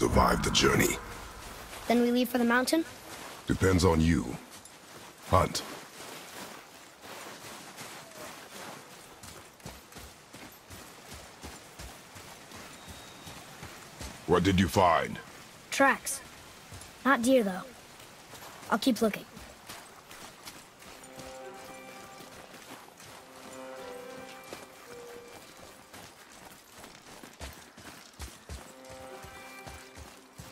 Survive the journey. Then we leave for the mountain? Depends on you. Hunt. What did you find? Tracks. Not deer, though. I'll keep looking.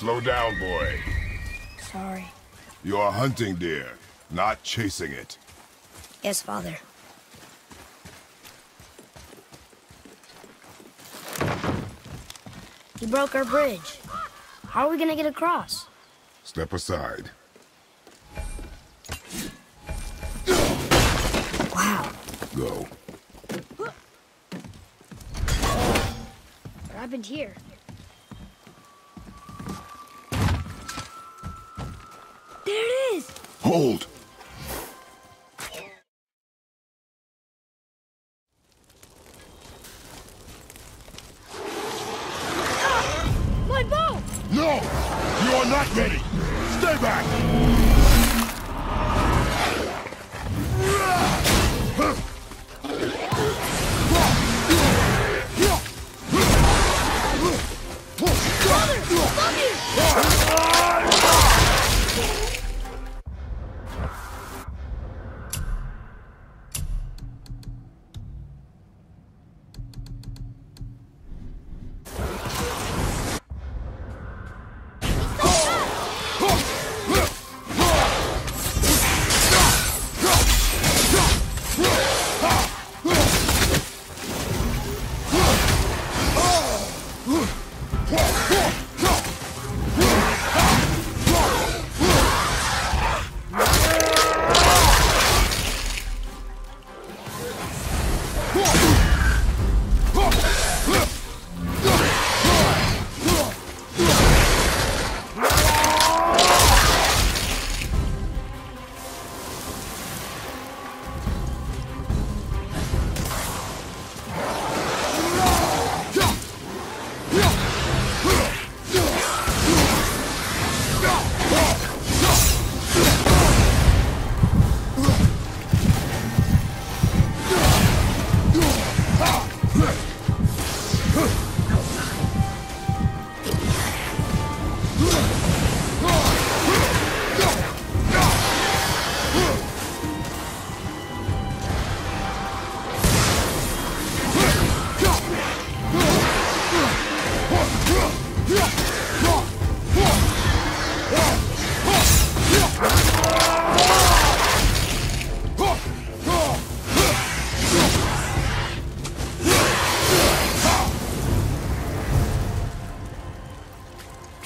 Slow down, boy. Sorry. You are hunting deer, not chasing it. Yes, father. He broke our bridge. How are we gonna get across? Step aside. Wow. Go. What happened here? Hold! My bow! No! You are not ready! Stay back!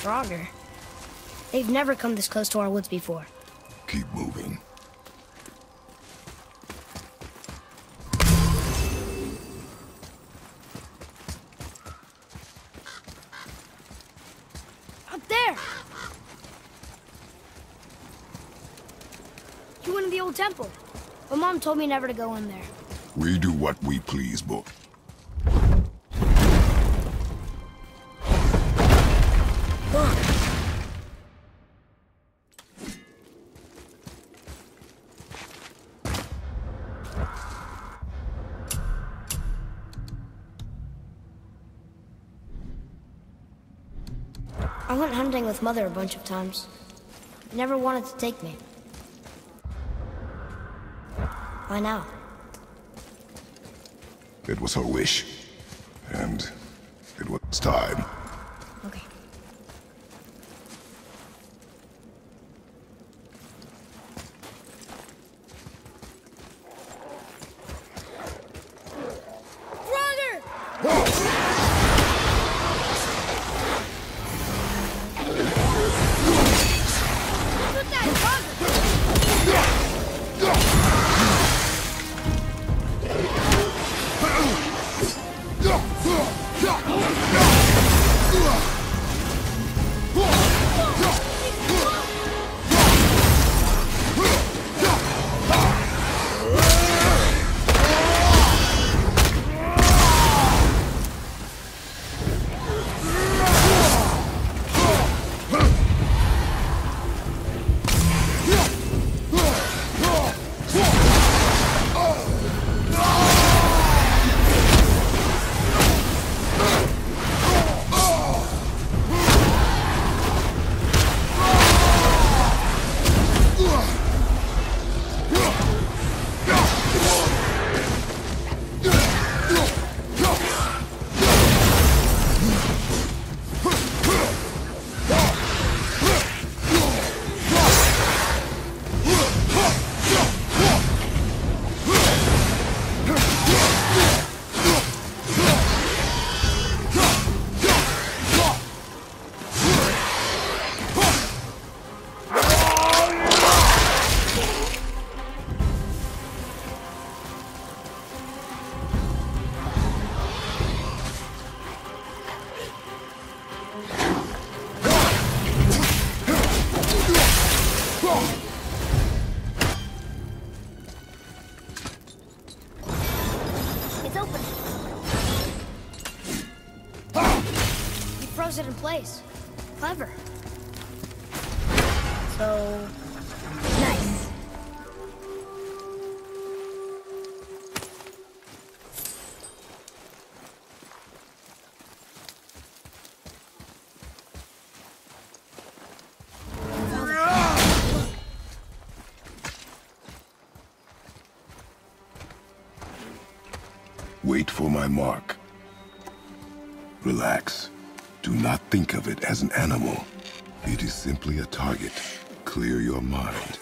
Draugr. They've never come this close to our woods before. Keep moving. Up there! You went in the old temple. My mom told me never to go in there. We do what we please, book. I went hunting with Mother a bunch of times. Never wanted to take me. Why now? It was her wish. And it was time. Place. Clever. So... Nice. Wait for my mark. Relax. Do not think of it as an animal. It is simply a target. Clear your mind.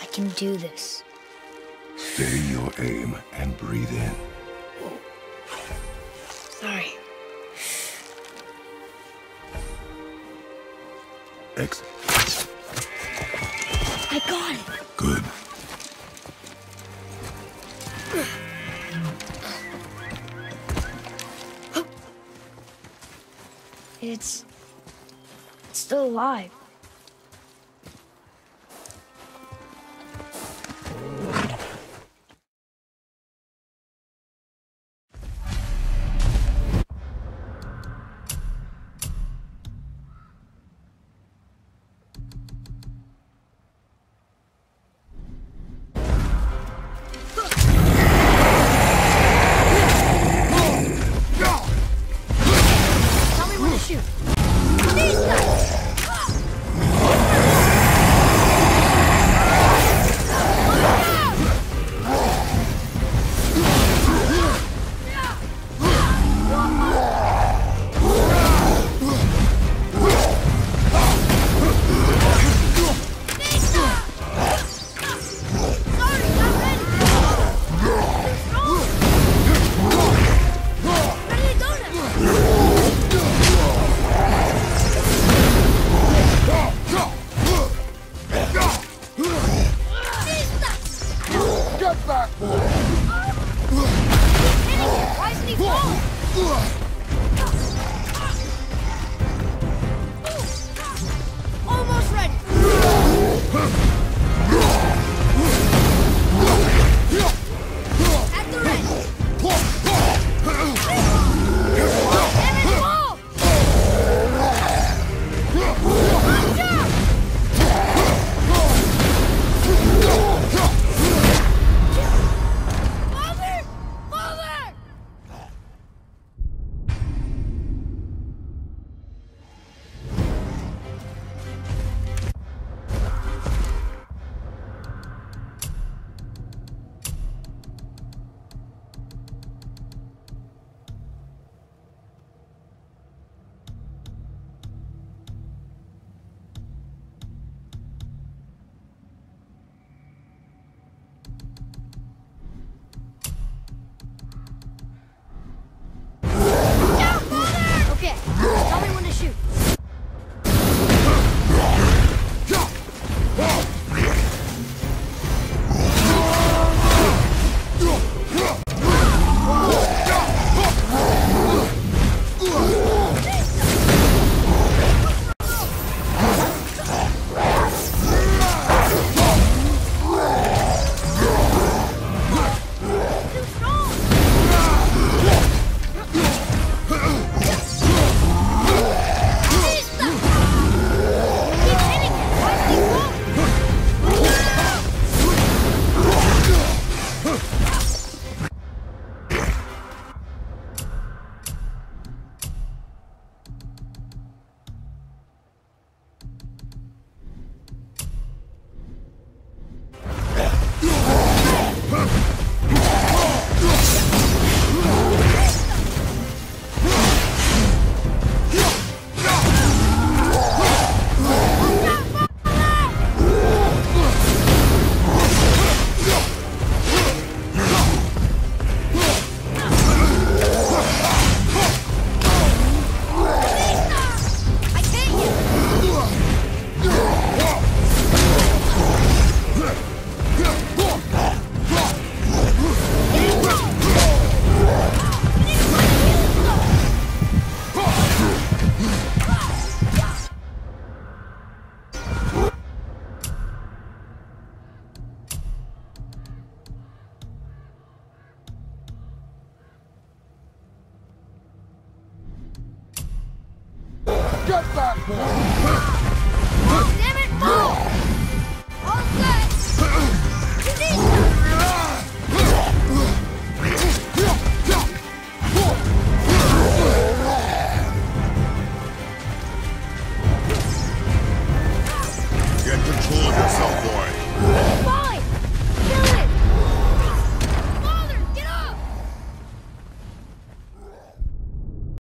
I can do this. Stay your aim and breathe in. Sorry. Exit. It's... It's still alive.